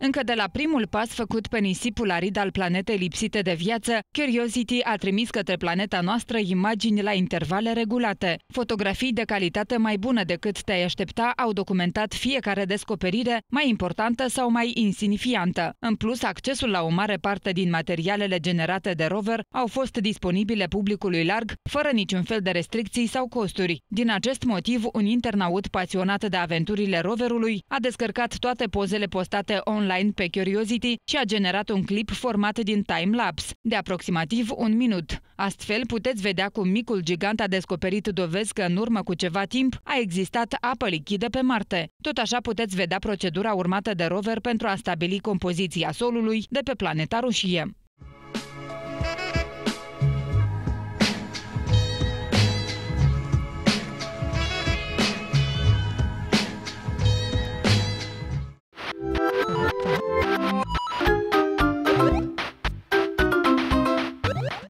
Încă de la primul pas făcut pe nisipul arid al planetei lipsite de viață, Curiosity a trimis către planeta noastră imagini la intervale regulate. Fotografii de calitate mai bună decât te-ai aștepta au documentat fiecare descoperire, mai importantă sau mai insignifiantă. În plus, accesul la o mare parte din materialele generate de rover au fost disponibile publicului larg, fără niciun fel de restricții sau costuri. Din acest motiv, un internaut pasionat de aventurile roverului a descărcat toate pozele postate online pe Curiosity și a generat un clip format din time-lapse, de aproximativ un minut. Astfel, puteți vedea cum micul gigant a descoperit dovezi că în urmă cu ceva timp a existat apă lichidă pe Marte. Tot așa puteți vedea procedura urmată de rover pentru a stabili compoziția solului de pe planeta Rușie.